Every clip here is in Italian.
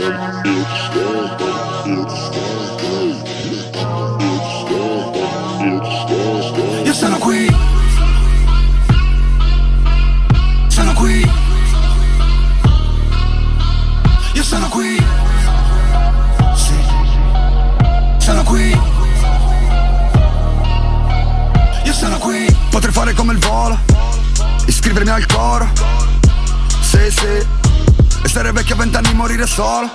Io sono qui. Io sono qui. Sì. Sono qui. Io sono qui. Potrei fare come il volo Iscrivermi al coro. Sì sì. E stare vecchio a vent'anni morire solo.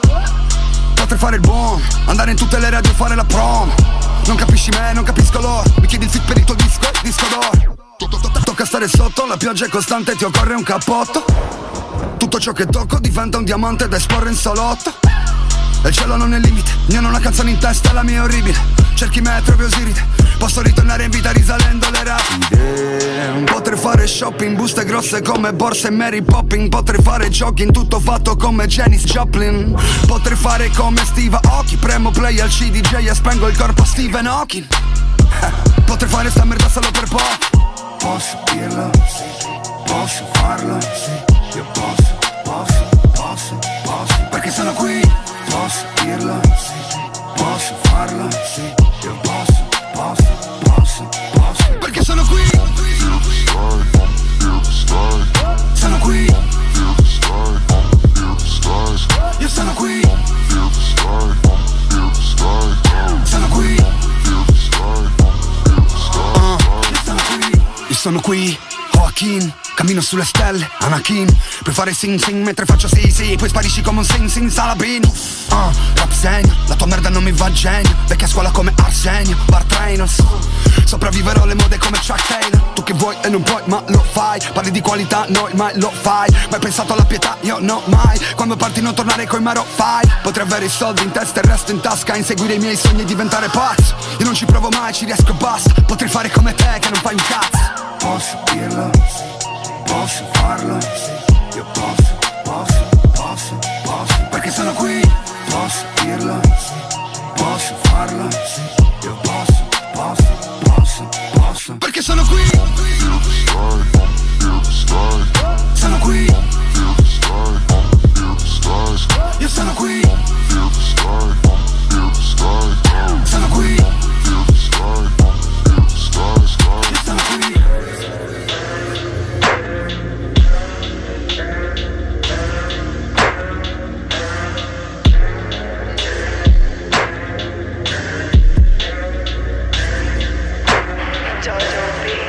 Potrei fare il buon, andare in tutte le radio a fare la promo. Non capisci me, non capisco loro. Mi chiedi il fit per il tuo disco, disco d'oro. Tocca stare sotto, la pioggia è costante, ti occorre un cappotto. Tutto ciò che tocco diventa un diamante da esporre in salotto. Il cielo non è limite, io non ho una canzone in testa, la mia è orribile. Cerchi me, trovi osiride. Posso ritornare in vita risalendo le rapide. Potrei fare shopping, buste grosse come borse Mary Popping. Potrei fare jogging, tutto fatto come Janis Joplin. Potrei fare come Steve Aoki, premo play al CDJ e spengo il corpo a Stephen Hawking. Potrei fare sta merda solo per poco. Posso dirlo, posso farlo, io posso, posso, posso, posso. Perché sono qui, dirlo, posso farlo, io posso, posso, posso, posso. Perché sono qui. Sono qui. Io sono qui. Sono qui. Ah. Io sono qui. Io sono qui. Joaquin, cammino sulle stelle, Anakin. Puoi fare sing sing mentre faccio sì sì. Poi sparisci come un sing sing salabin uh, Rap segno, la tua merda non mi va genio. Vecchia scuola come Arsenio, Bar Trainers Sopravviverò alle mode come Chuck Taylor. Tu che vuoi e non puoi ma lo fai. Parli di qualità, noi mai lo fai. Mai pensato alla pietà? Io no mai. Quando parti non tornare coi Maro fai Potrei avere i soldi in testa e il resto in tasca. Inseguire i miei sogni e diventare pazzo. Io non ci provo mai, ci riesco e basta. Potrei fare come te che non fai un cazzo. Posso dirlo, posso farlo, io posso, posso, posso, posso, perché sono qui, posso dirlo, posso farlo, io posso, posso, posso, posso, perché sono qui, children.